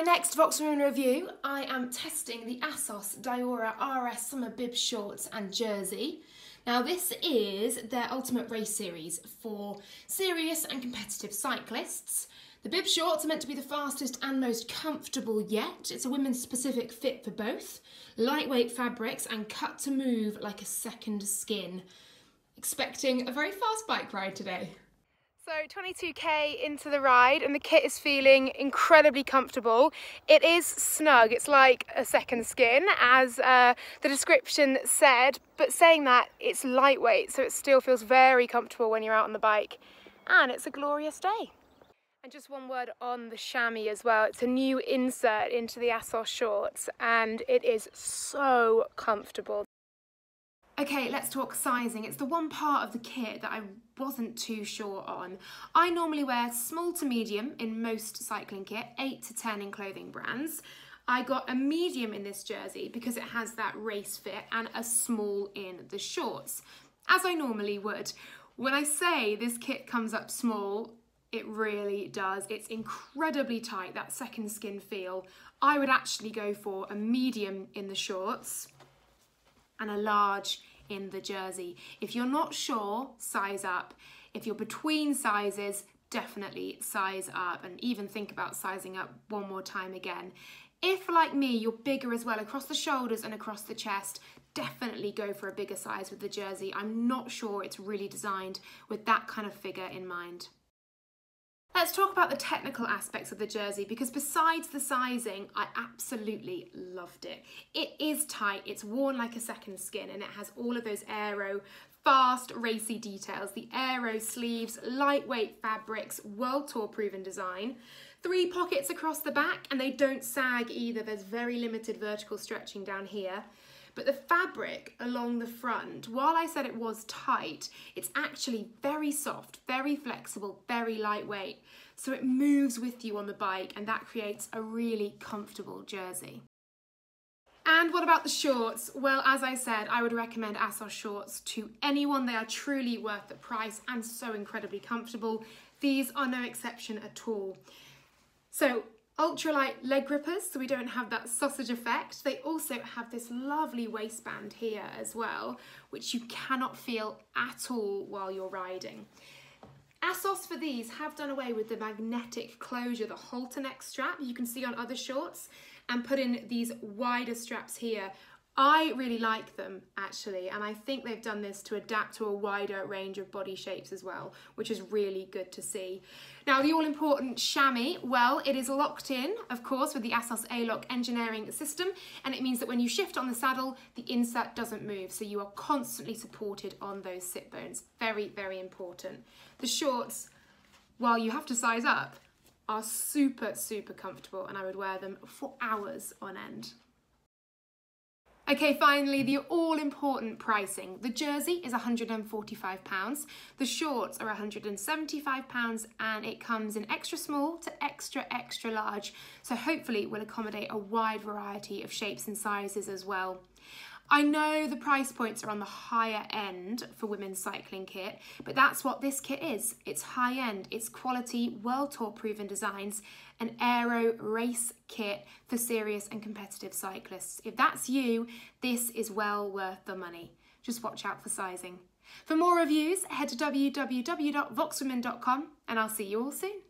my next Voxwomen review, I am testing the Assos Dyora RS Summer Bib Shorts and Jersey. Now this is their Ultimate Race Series for serious and competitive cyclists. The bib shorts are meant to be the fastest and most comfortable yet. It's a women's specific fit for both. Lightweight fabrics and cut to move like a second skin. Expecting a very fast bike ride today. So 22k into the ride and the kit is feeling incredibly comfortable. It is snug, it's like a second skin as uh, the description said, but saying that it's lightweight so it still feels very comfortable when you're out on the bike and it's a glorious day. And just one word on the chamois as well. It's a new insert into the Assos shorts and it is so comfortable. Okay, let's talk sizing. It's the one part of the kit that I wasn't too sure on. I normally wear small to medium in most cycling kit, 8 to 10 in clothing brands. I got a medium in this jersey because it has that race fit and a small in the shorts, as I normally would. When I say this kit comes up small, it really does. It's incredibly tight, that second skin feel. I would actually go for a medium in the shorts and a large in the jersey. If you're not sure, size up. If you're between sizes, definitely size up and even think about sizing up one more time again. If, like me, you're bigger as well across the shoulders and across the chest, definitely go for a bigger size with the jersey. I'm not sure it's really designed with that kind of figure in mind. Let's talk about the technical aspects of the jersey because besides the sizing, I absolutely loved it. It is tight, it's worn like a second skin and it has all of those aero fast racy details, the aero sleeves, lightweight fabrics, world tour proven design, three pockets across the back and they don't sag either. There's very limited vertical stretching down here. But the fabric along the front, while I said it was tight, it's actually very soft, very flexible, very lightweight. So it moves with you on the bike and that creates a really comfortable jersey. And what about the shorts? Well, as I said, I would recommend Assos shorts to anyone. They are truly worth the price and so incredibly comfortable. These are no exception at all. So ultralight leg grippers so we don't have that sausage effect. They also have this lovely waistband here as well, which you cannot feel at all while you're riding. Assos for these have done away with the magnetic closure, the halter neck strap you can see on other shorts, and put in these wider straps here, I really like them actually, and I think they've done this to adapt to a wider range of body shapes as well, which is really good to see. Now, the all important chamois, well, it is locked in, of course, with the Assos A-Lock engineering system, and it means that when you shift on the saddle, the insert doesn't move, so you are constantly supported on those sit bones. Very, very important. The shorts, while you have to size up, are super, super comfortable, and I would wear them for hours on end. Okay, finally, the all-important pricing. The jersey is £145, the shorts are £175, and it comes in extra small to extra, extra large, so hopefully it will accommodate a wide variety of shapes and sizes as well. I know the price points are on the higher end for women's cycling kit, but that's what this kit is. It's high end, it's quality, world tour proven designs, an aero race kit for serious and competitive cyclists. If that's you, this is well worth the money. Just watch out for sizing. For more reviews, head to www.voxwomen.com and I'll see you all soon.